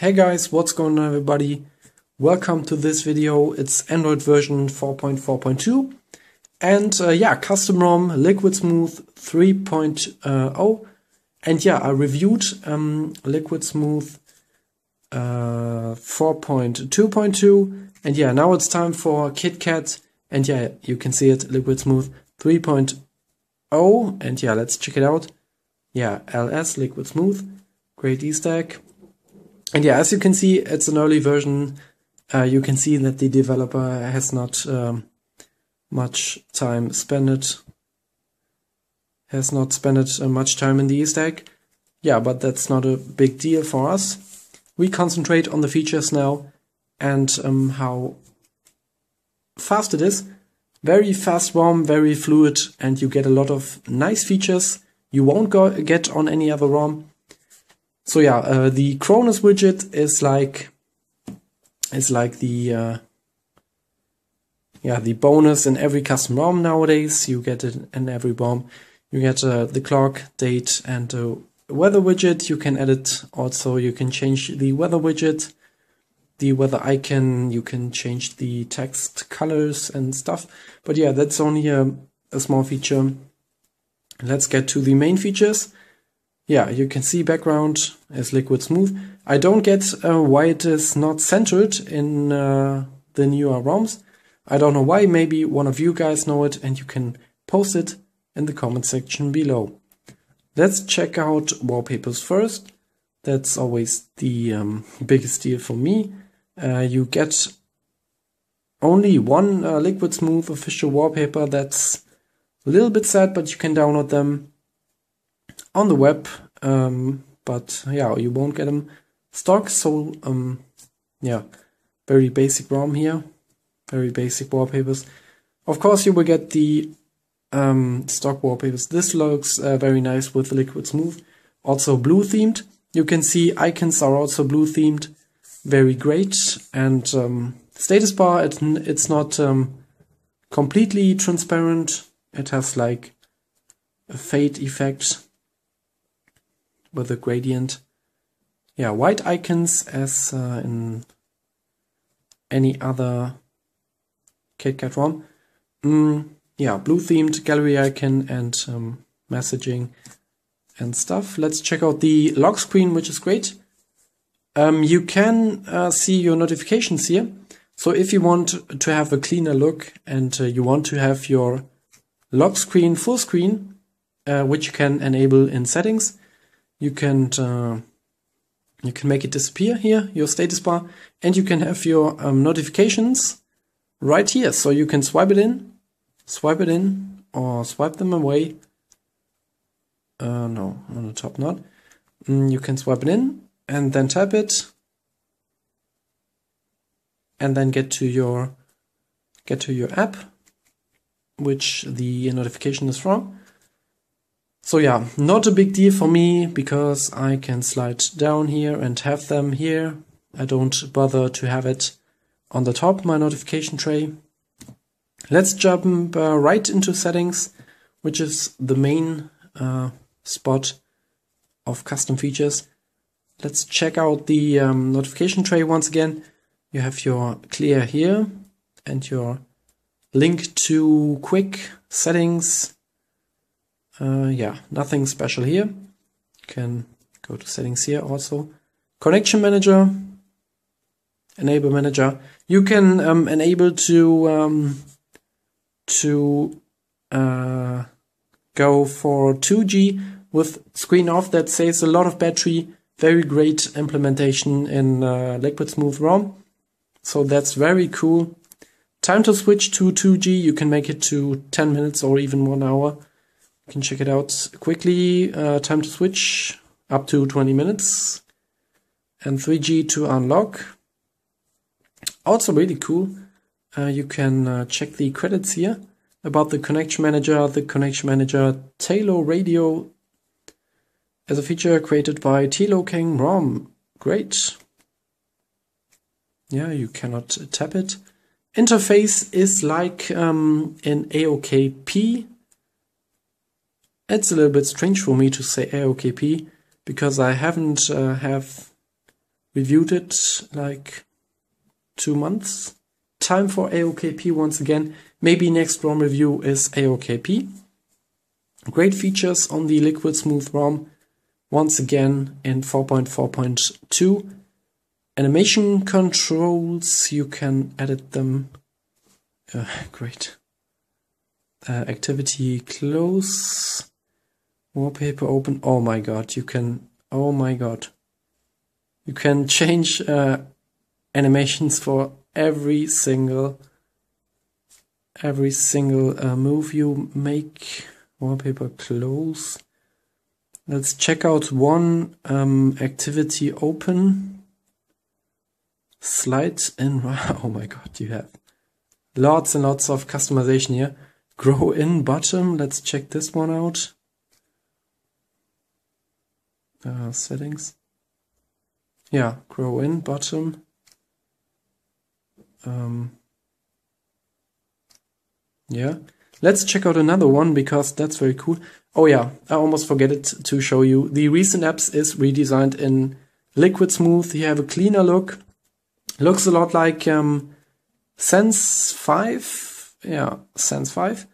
Hey guys, what's going on everybody? Welcome to this video. It's Android version 4.4.2 and uh, yeah, custom ROM Liquid Smooth 3.0 and yeah, I reviewed um, Liquid Smooth uh, 4.2.2 and yeah, now it's time for KitKat and yeah, you can see it, Liquid Smooth 3.0 and yeah, let's check it out. Yeah, LS Liquid Smooth, great egg. And yeah, as you can see, it's an early version. Uh, you can see that the developer has not um, much time spent it. has not spent uh, much time in the Easter egg. Yeah, but that's not a big deal for us. We concentrate on the features now and um, how fast it is. Very fast ROM, very fluid, and you get a lot of nice features you won't go get on any other ROM. So yeah, uh, the Chronus widget is like is like the uh, yeah the bonus in every custom ROM nowadays. You get it in every ROM. You get uh, the clock, date, and the weather widget. You can edit also. You can change the weather widget, the weather icon. You can change the text colors and stuff. But yeah, that's only a, a small feature. Let's get to the main features yeah, you can see background is liquid smooth. I don't get uh, why it is not centered in uh, the newer ROMs. I don't know why, maybe one of you guys know it and you can post it in the comment section below. Let's check out wallpapers first. That's always the um, biggest deal for me. Uh, you get only one uh, Liquid Smooth official wallpaper. That's a little bit sad, but you can download them on the web, um, but yeah, you won't get them stock. So um, yeah, very basic ROM here, very basic wallpapers. Of course, you will get the um, stock wallpapers. This looks uh, very nice with the Liquid Smooth. Also blue themed. You can see icons are also blue themed. Very great. And um, status bar, it, it's not um, completely transparent. It has like a fade effect with a gradient. Yeah, white icons as uh, in any other KitKat ROM. Mm, yeah, blue themed gallery icon and um, messaging and stuff. Let's check out the lock screen, which is great. Um, you can uh, see your notifications here. So if you want to have a cleaner look and uh, you want to have your lock screen full screen, uh, which you can enable in settings, you can uh, you can make it disappear here, your status bar, and you can have your um, notifications right here. So you can swipe it in, swipe it in, or swipe them away. Uh, no, on the top not. Mm, you can swipe it in and then tap it, and then get to your get to your app, which the notification is from. So yeah, not a big deal for me because I can slide down here and have them here. I don't bother to have it on the top, my notification tray. Let's jump uh, right into settings, which is the main uh, spot of custom features. Let's check out the um, notification tray once again. You have your clear here and your link to quick settings uh, yeah, nothing special here. Can go to settings here also. Connection manager, enable manager. You can um, enable to um, to uh, go for 2G with screen off. That saves a lot of battery. Very great implementation in uh, Liquid Smooth ROM. So that's very cool. Time to switch to 2G. You can make it to 10 minutes or even one hour can check it out quickly. Uh, time to switch up to 20 minutes and 3G to unlock. Also really cool. Uh, you can uh, check the credits here about the connection manager, the connection manager Talo Radio as a feature created by Tilo King ROM. Great. Yeah, you cannot tap it. Interface is like um, in AOKP it's a little bit strange for me to say AOKP because I haven't uh, have reviewed it like two months. Time for AOKP once again. Maybe next ROM review is AOKP. Great features on the Liquid Smooth ROM. Once again in 4.4.2. Animation controls, you can edit them. Uh, great. Uh, activity close. Wallpaper open. Oh my god, you can. Oh my god. You can change uh, animations for every single every single uh, move you make wallpaper close let's check out one um, activity open slide in oh my god you have lots and lots of customization here grow in bottom let's check this one out uh, settings yeah grow in bottom um, yeah. Let's check out another one because that's very cool. Oh yeah, I almost forget it to show you. The recent apps is redesigned in Liquid Smooth. You have a cleaner look. Looks a lot like um, Sense 5. Yeah, Sense 5.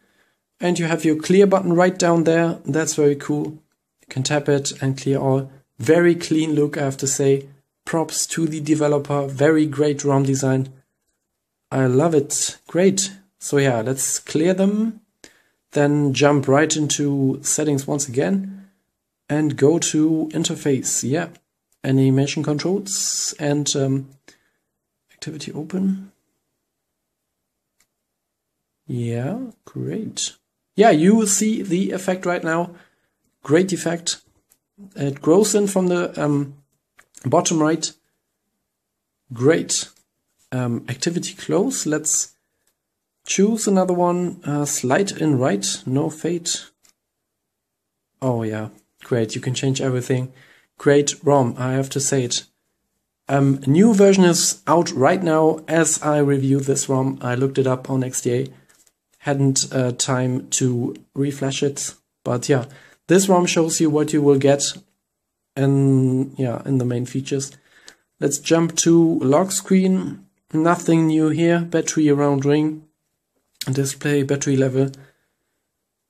And you have your clear button right down there. That's very cool. Can tap it and clear all. Very clean look, I have to say. Props to the developer. Very great ROM design. I love it. Great. So yeah, let's clear them. Then jump right into settings once again and go to interface. Yeah, animation controls and um, activity open. Yeah, great. Yeah, you will see the effect right now. Great effect. It grows in from the um, bottom right. Great um, activity close. Let's choose another one. Uh, slide in right, no fade. Oh yeah, great. You can change everything. Great ROM, I have to say it. Um, new version is out right now as I review this ROM. I looked it up on XDA. Hadn't uh, time to reflash it, but yeah, this ROM shows you what you will get and yeah, in the main features. Let's jump to lock screen. Nothing new here. Battery around ring. Display battery level.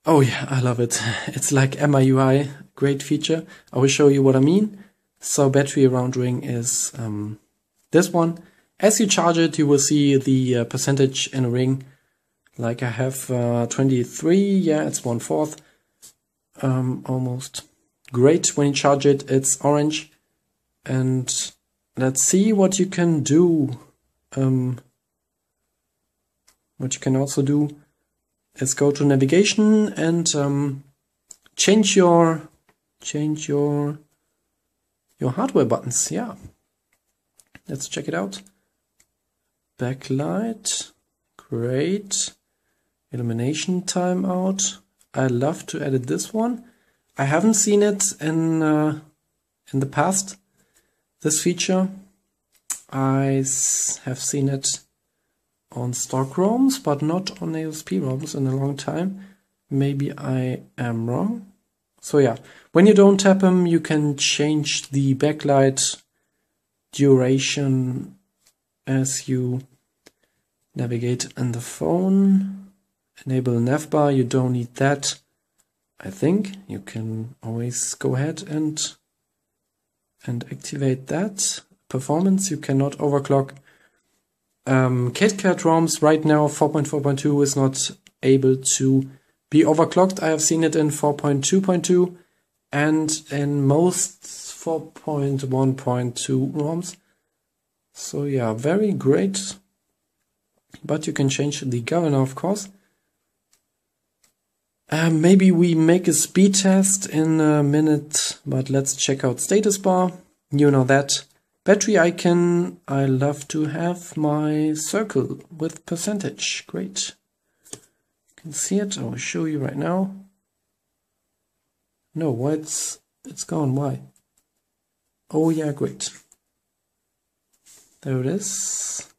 Oh yeah, I love it. It's like MIUI. Great feature. I will show you what I mean. So battery around ring is um, this one. As you charge it, you will see the uh, percentage in a ring. Like I have uh, 23. Yeah, it's one fourth. Um, almost. Great. When you charge it, it's orange. And let's see what you can do um, what you can also do is go to navigation and um, change your change your your hardware buttons. Yeah, let's check it out. Backlight, great. Illumination timeout. I love to edit this one. I haven't seen it in uh, in the past. This feature. I have seen it on stock ROMs, but not on AOSP ROMs in a long time. Maybe I am wrong. So yeah, when you don't tap them, you can change the backlight duration as you navigate in the phone. Enable navbar, you don't need that. I think you can always go ahead and and activate that performance. You cannot overclock. Um, KitKat ROMs right now 4.4.2 is not able to be overclocked. I have seen it in 4.2.2 and in most 4.1.2 ROMs. So yeah, very great. But you can change the governor, of course. Uh, maybe we make a speed test in a minute, but let's check out status bar. You know that Battery icon, I love to have my circle with percentage. Great. You can see it. I will show you right now. No, why it's, it's gone. Why? Oh yeah, great. There it is.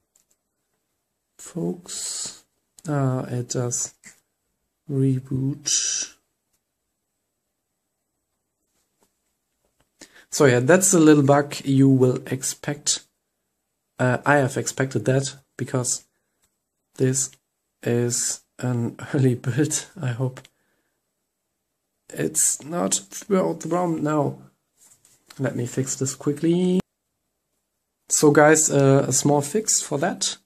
Folks. Ah, it does reboot. So yeah, that's a little bug you will expect. Uh, I have expected that because this is an early build, I hope. It's not throughout the ROM now. Let me fix this quickly. So guys, uh, a small fix for that.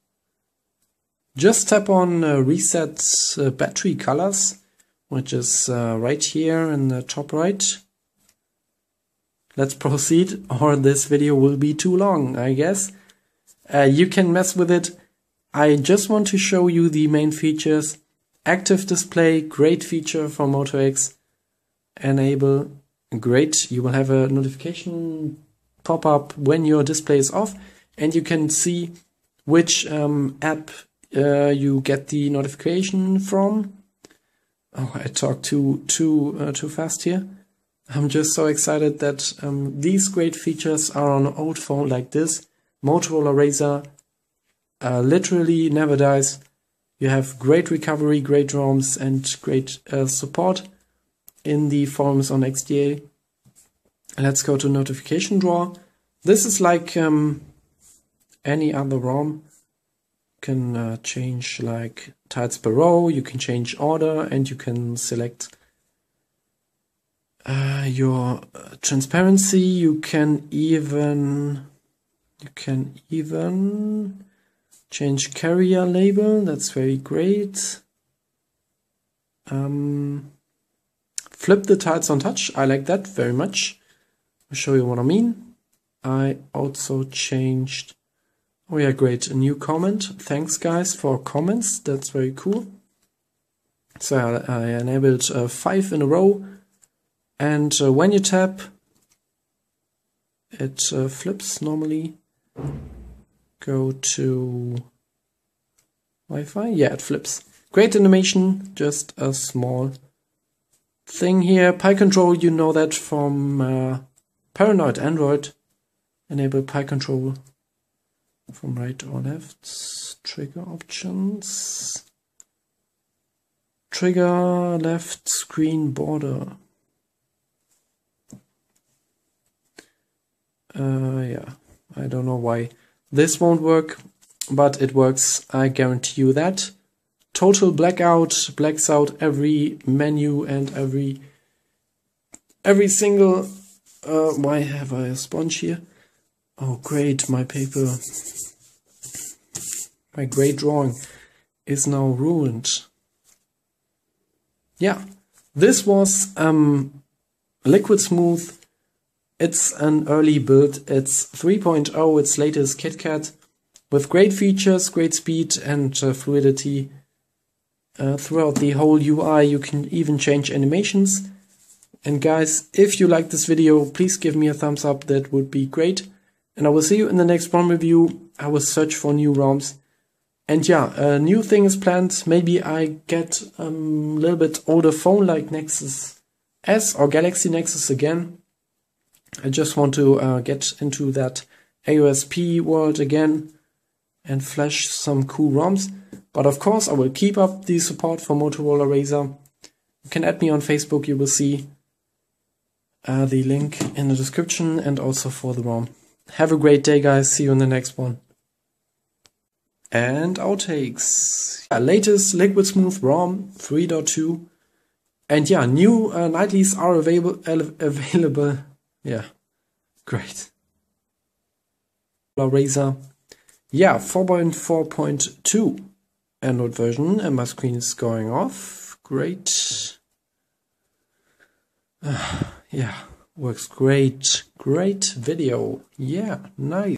Just tap on uh, reset uh, battery colors, which is uh, right here in the top right. Let's proceed or this video will be too long, I guess. Uh, you can mess with it. I just want to show you the main features. Active display, great feature for Moto X. Enable, great. You will have a notification pop up when your display is off and you can see which um, app uh, you get the notification from. Oh, I talked too too uh, too fast here. I'm just so excited that um, these great features are on an old phone like this. Motorola Razr uh, literally never dies. You have great recovery, great ROMs, and great uh, support in the forums on XDA. Let's go to notification drawer. This is like um, any other ROM. Can uh, change like tiles per row, you can change order, and you can select uh, your uh, transparency. You can even you can even change carrier label. That's very great. Um, flip the tiles on touch. I like that very much. I'll show you what I mean. I also changed. Oh yeah, great. A new comment. Thanks guys for comments. That's very cool. So I, I enabled uh, five in a row and uh, when you tap, it uh, flips normally. Go to Wi-Fi. Yeah, it flips. Great animation, just a small thing here. Pie control, you know that from uh, Paranoid Android. Enable Pie control from right or left. Trigger options. Trigger left screen border. Uh, yeah, I don't know why this won't work, but it works, I guarantee you that. Total blackout blacks out every menu and every every single uh, why have I a sponge here? Oh great, my paper my great drawing is now ruined. Yeah, this was um, Liquid Smooth it's an early build. It's 3.0, its latest KitKat, with great features, great speed, and uh, fluidity. Uh, throughout the whole UI, you can even change animations. And guys, if you like this video, please give me a thumbs up, that would be great. And I will see you in the next ROM review. I will search for new ROMs. And yeah, a new thing is planned. Maybe I get a um, little bit older phone like Nexus S or Galaxy Nexus again. I just want to uh, get into that AOSP world again and flash some cool ROMs. But of course, I will keep up the support for Motorola Razr. You can add me on Facebook, you will see uh, the link in the description and also for the ROM. Have a great day, guys. See you in the next one. And outtakes. Yeah, latest Liquid Smooth ROM 3.2. And yeah, new uh, nightlies are available available yeah, great. Razr. Yeah, 4.4.2 Android version, and my screen is going off. Great. Uh, yeah, works great. Great video. Yeah, nice.